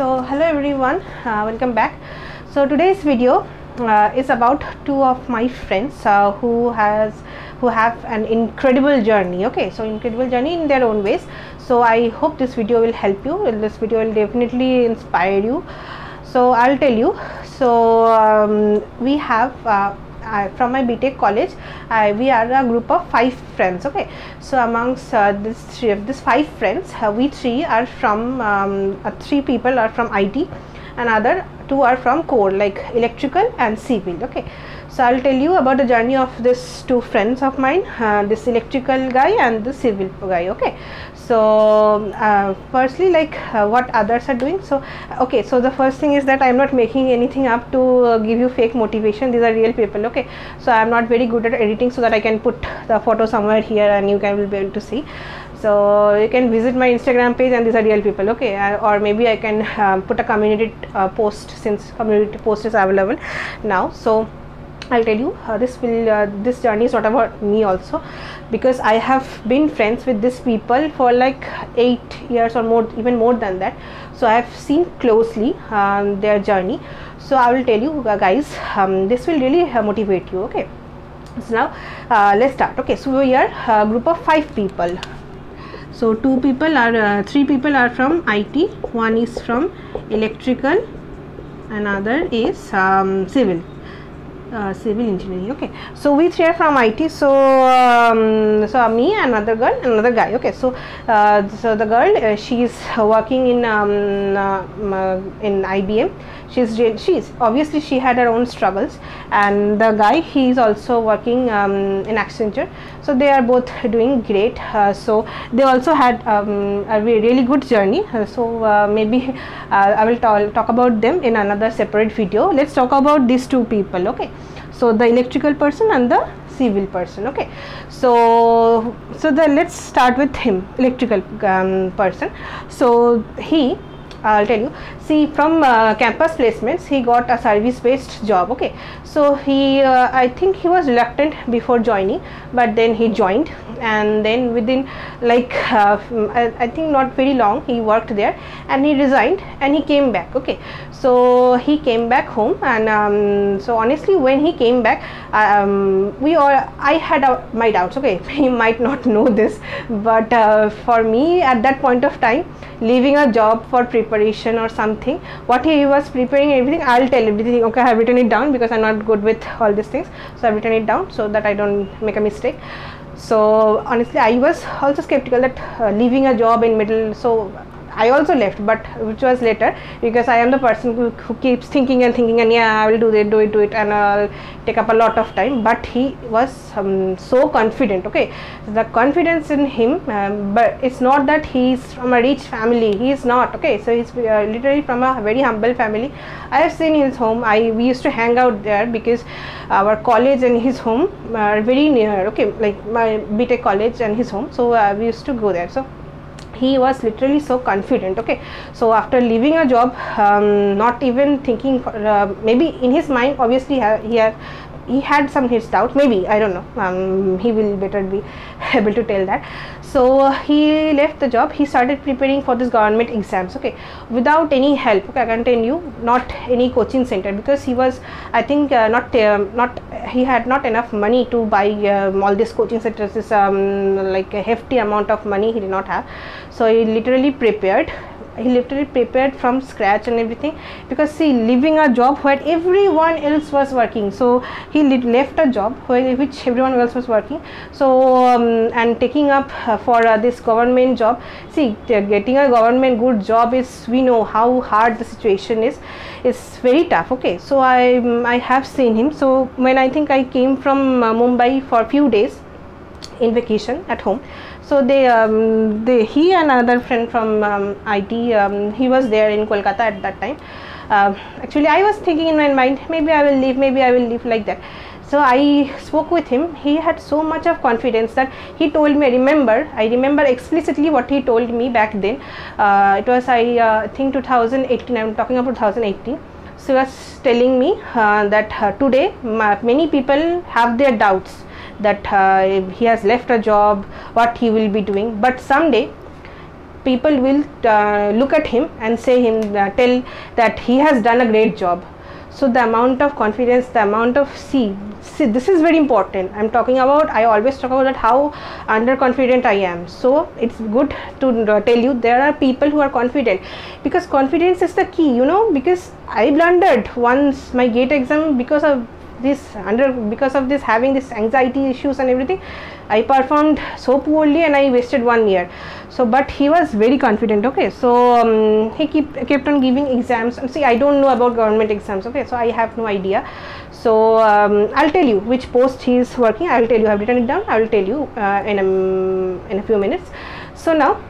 so hello everyone. Uh, welcome back. So today's video uh, is about two of my friends uh, who has who have an incredible journey okay? So incredible journey in their own ways. So i hope this video will help you. This video will definitely inspire you. So i'll tell you. So um, we have uh, from my BTech college, uh, we are a group of five friends. Okay, so amongst uh, this three, this five friends, uh, we three are from um, uh, three people are from IT, another two are from core like electrical and civil. Okay, so I'll tell you about the journey of these two friends of mine, uh, this electrical guy and the civil guy. Okay, so uh, firstly like uh, what others are doing. So okay so the first thing is that i'm not making anything up to uh, give you fake motivation. These are real people okay? So i'm not very good at editing so that i can put the photo somewhere here and you can will be able to see. So you can visit my instagram page and these are real people okay? Uh, or maybe i can um, put a community uh, post since community post is available now. So I'll tell you uh, this will uh, this journey is not about me also because I have been friends with these people for like eight years or more even more than that. So I have seen closely um, their journey. So I will tell you uh, guys um, this will really uh, motivate you okay? So now uh, let's start. Okay so we are a group of five people. So two people are uh, three people are from IT one is from electrical another is um, civil uh, civil engineering. Okay. So we three are from IT so um, so me another girl another guy. Okay. So uh, so the girl uh, she is working in um, uh, in IBM she's she's obviously she had her own struggles. And the guy he is also working um, in Accenture. So they are both doing great. Uh, so they also had um, a really good journey. Uh, so uh, maybe I will talk about them in another separate video. Let's talk about these two people. Okay so the electrical person and the civil person okay? So so then let's start with him electrical um, person. So he I'll tell you. See from uh, campus placements he got a service based job okay? So he uh, I think he was reluctant before joining but then he joined. And then within like uh, I, I, think not very long he worked there and he resigned and he came back okay? So he came back home and um, so honestly when he came back um, we all I had my doubts okay? He might not know this but uh, for me at that point of time leaving a job for preparation or something. What he was preparing everything i'll tell everything. Okay i have written it down because i'm not good with all these things. So i've written it down so that i don't make a mistake. So honestly i was also skeptical that uh, leaving a job in middle so I also left, but which was later because I am the person who, who keeps thinking and thinking and yeah, I will do it, do it, do it, and I'll take up a lot of time. But he was um, so confident. Okay, the confidence in him, um, but it's not that he's from a rich family. He is not. Okay, so he's uh, literally from a very humble family. I have seen his home. I we used to hang out there because our college and his home are very near. Okay, like my BTech college and his home. So uh, we used to go there. So he was literally so confident okay? So after leaving a job um, not even thinking for, uh, maybe in his mind obviously he had he had some his doubts. Maybe i don't know. Um, he will better be able to tell that. So he left the job. He started preparing for this government exams okay? Without any help okay i can tell you not any coaching center because he was i think uh, not uh, not he had not enough money to buy um, all these coaching centers this um, like a hefty amount of money he did not have. So he literally prepared he literally prepared from scratch and everything. Because see leaving a job where everyone else was working. So he left a job where which everyone else was working. So um, and taking up uh, for uh, this government job. See getting a government good job is we know how hard the situation is. It's very tough okay? So i i have seen him. So when i think i came from uh, mumbai for a few days in vacation at home. So they, um, they he and another friend from um, IT um, he was there in Kolkata at that time. Uh, actually I was thinking in my mind maybe I will leave maybe I will leave like that. So I spoke with him. He had so much of confidence that he told me I remember I remember explicitly what he told me back then. Uh, it was I uh, think 2018 I'm talking about 2018 so he was telling me uh, that uh, today many people have their doubts that uh, he has left a job what he will be doing. But someday people will uh, look at him and say him uh, tell that he has done a great job. So the amount of confidence the amount of see see this is very important. I'm talking about i always talk about that how underconfident i am. So it's good to tell you there are people who are confident. Because confidence is the key you know because i blundered once my gate exam because of this under because of this having this anxiety issues and everything i performed so poorly and i wasted one year. So but he was very confident okay? So um, he keep kept on giving exams. See i don't know about government exams okay? So i have no idea. So um, i'll tell you which post he is working. I'll tell you i've written it down. I will tell you uh, in a in a few minutes. So now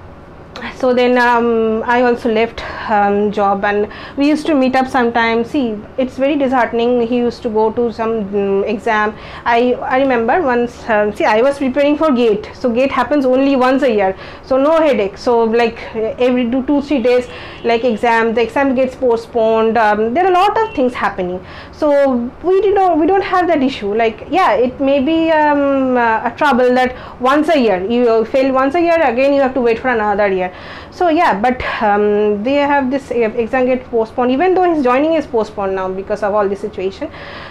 so then um, i also left um, job. And we used to meet up sometimes. See it's very disheartening. He used to go to some um, exam. I i remember once um, see i was preparing for gate so gate happens only once a year. So no headache. So like every two two three days like exam the exam gets postponed. Um, there are a lot of things happening. So we do not we don't have that issue. Like yeah it may be um, uh, a trouble that once a year you fail once a year again you have to wait for another year. So yeah but they have this exam get postponed even though his joining is postponed now because of all the situation.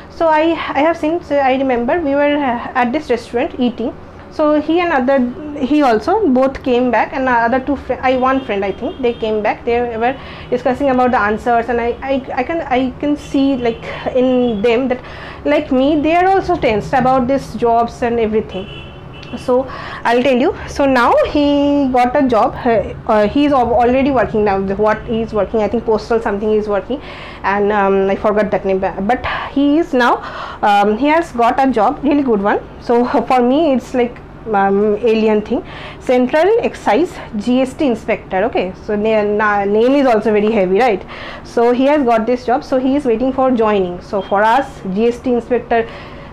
So i i have seen so i remember we were at this restaurant eating. So he and other he also both came back and other two i one friend i think they came back. They were discussing about the answers and I, I i can i can see like in them that like me they are also tensed about this jobs and everything so i'll tell you. So now he got a job. Uh, he's already working now. What he's working i think postal something he's working. And um, i forgot that name. But he is now um, he has got a job really good one. So for me it's like um, alien thing. Central excise gst inspector okay? So na- name is also very heavy right? So he has got this job. So he is waiting for joining. So for us gst inspector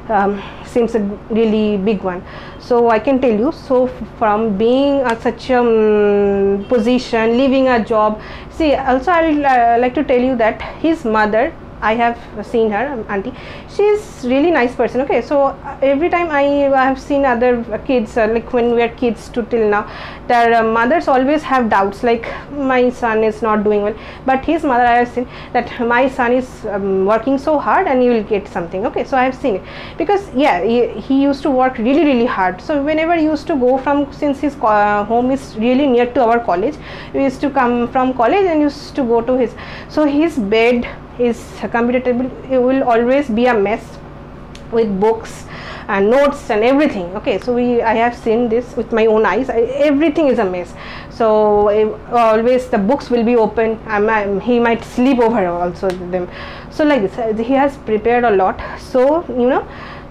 um, seems a really big one so i can tell you so from being at such a um, position leaving a job see also i'll uh, like to tell you that his mother I have seen her auntie. She's really nice person okay? So uh, every time I have seen other kids uh, like when we are kids to till now their uh, mothers always have doubts like my son is not doing well. But his mother I have seen that my son is um, working so hard and he will get something okay? So I have seen it. Because yeah he, he used to work really really hard. So whenever he used to go from since his uh, home is really near to our college we used to come from college and used to go to his so his bed his computer table. It will always be a mess with books and notes and everything. Okay so we i have seen this with my own eyes. I, everything is a mess. So uh, always the books will be open. Um, he might sleep over also them. So like this uh, he has prepared a lot. So you know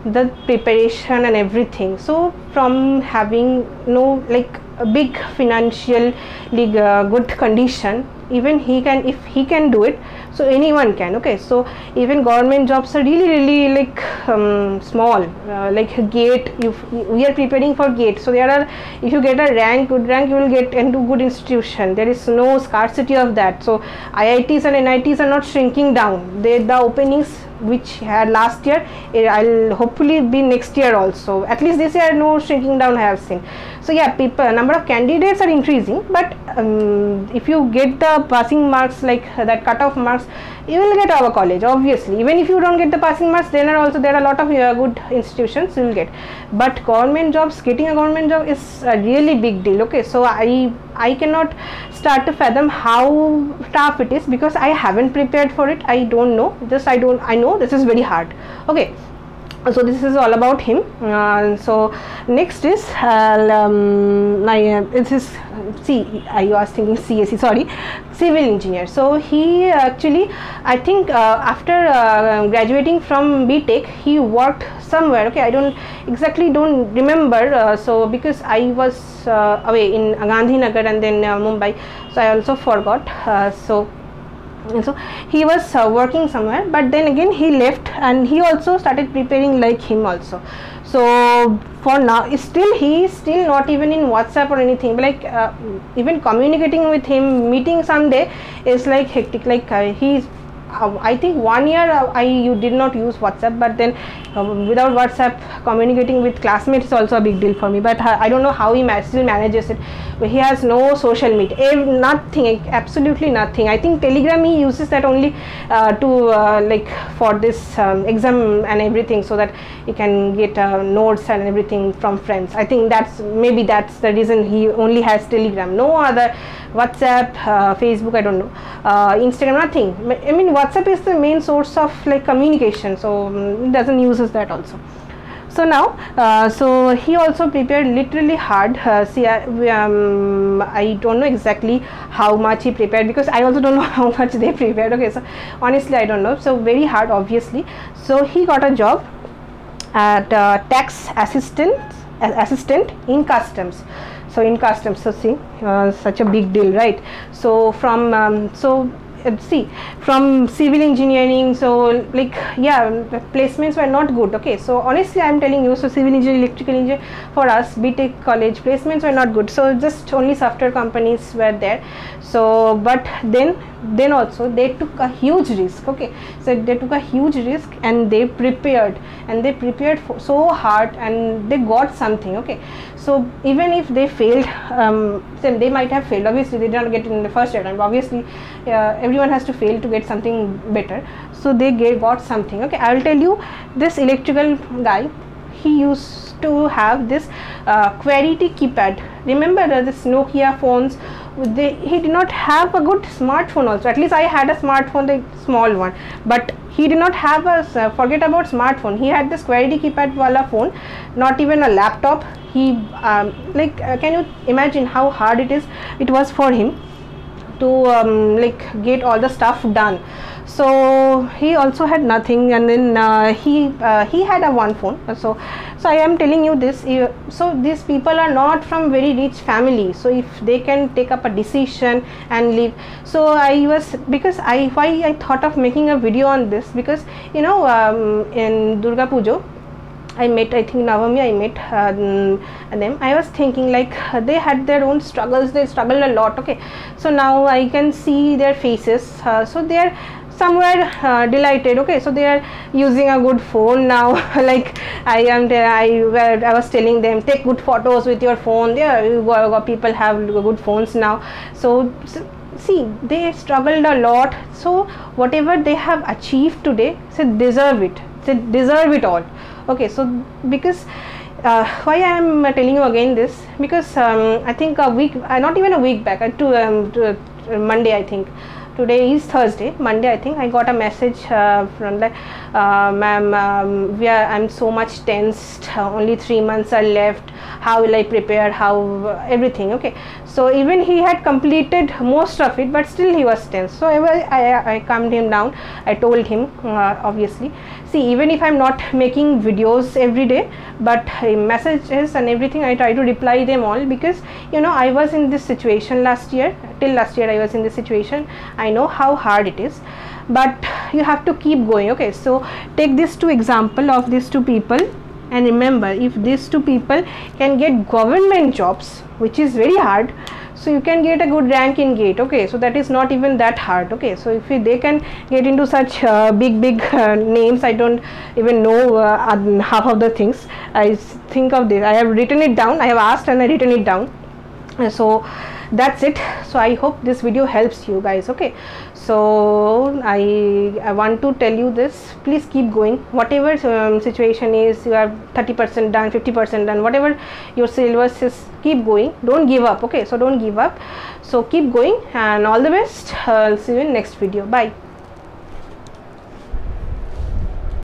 the preparation and everything. So from having no like a big financial uh, good condition even he can if he can do it so anyone can okay? So even government jobs are really really like um, small uh, like gate you we are preparing for gate so there are if you get a rank good rank you will get into good institution. There is no scarcity of that. So iits and nits are not shrinking down. They the openings which had last year eh, i'll hopefully be next year also. At least this year no shrinking down i have seen so yeah people number of candidates are increasing but um, if you get the passing marks like that cutoff marks you will get our college obviously. Even if you don't get the passing marks then are also there are a lot of uh, good institutions you will get. But government jobs getting a government job is a really big deal okay? So i i cannot start to fathom how tough it is because i haven't prepared for it. I don't know. Just i don't i know this is very hard okay so this is all about him. Uh, so next is uh, um, uh, this is see I was thinking CSE sorry. Civil engineer. So he actually I think uh, after uh, graduating from BTech he worked somewhere. Okay I don't exactly don't remember uh, so because I was away in Gandhinagar and then Mumbai. So I also forgot so so he was uh, working somewhere but then again he left and he also started preparing like him also. So for now still he is still not even in whatsapp or anything like uh, even communicating with him meeting someday is like hectic like uh, he's uh, I think one year uh, I you did not use WhatsApp, but then um, without WhatsApp communicating with classmates is also a big deal for me. But uh, I don't know how he still manages it. He has no social media, nothing, absolutely nothing. I think Telegram he uses that only uh, to uh, like for this um, exam and everything, so that he can get uh, notes and everything from friends. I think that's maybe that's the reason he only has Telegram. No other WhatsApp, uh, Facebook. I don't know. Uh, Instagram, nothing. I mean, WhatsApp is the main source of like communication, so um, doesn't uses that also so now uh, so he also prepared literally hard uh, see I, um, I don't know exactly how much he prepared because i also don't know how much they prepared okay so honestly i don't know so very hard obviously so he got a job at uh, tax assistant assistant in customs so in customs so see uh, such a big deal right? So from um, so see from civil engineering so like yeah placements were not good okay? So honestly i'm telling you so civil engineering electrical engineering for us btech college placements were not good. So just only software companies were there. So but then then also they took a huge risk okay? So they took a huge risk and they prepared and they prepared so hard and they got something okay? So even if they failed um, then they might have failed. Obviously they did not get in the first attempt obviously uh, everyone has to fail to get something better. So they get, got something. Okay i will tell you this electrical guy he used to have this uh, QWERTY keypad. Remember uh, this nokia phones they, he did not have a good smartphone also. At least i had a smartphone the small one. But he did not have a uh, forget about smartphone. He had this QWERTY keypad wala phone not even a laptop. He um, like uh, can you imagine how hard it is? It was for him to um, like get all the stuff done. So he also had nothing and then uh, he uh, he had a one phone. So so i am telling you this so these people are not from very rich family. So if they can take up a decision and leave. So i was because i why i thought of making a video on this because you know um, in durga pujo I met, I think Navami, I met um, them. I was thinking like they had their own struggles, they struggled a lot. Okay, so now I can see their faces. Uh, so they are somewhere uh, delighted okay so they are using a good phone now like i am I, I was telling them take good photos with your phone yeah people have good phones now so, so see they struggled a lot so whatever they have achieved today say deserve it say deserve it all okay so because uh, why I am telling you again this? Because um, I think a week, uh, not even a week back, uh, to, um, to uh, Monday I think, today is thursday monday i think. I got a message uh, from like uh, ma'am um, we are i'm so much tensed uh, only three months are left. How will i prepare? How everything okay. So even he had completed most of it but still he was tense so i i, I calmed him down. I told him uh, obviously. See even if i'm not making videos every day but messages and everything i try to reply them all because you know i was in this situation last year. Till last year i was in this situation know how hard it is but you have to keep going okay? So take these two example of these two people and remember if these two people can get government jobs which is very hard so you can get a good rank in gate okay? So that is not even that hard okay? So if they can get into such uh, big big uh, names i don't even know uh, half of the things. I think of this. I have written it down. I have asked and i written it down. So that's it. So i hope this video helps you guys okay? So I, I want to tell you this. Please keep going. Whatever um, situation is you are 30% done 50% done whatever your syllabus is keep going. Don't give up okay? So don't give up. So keep going and all the best. I'll see you in next video. Bye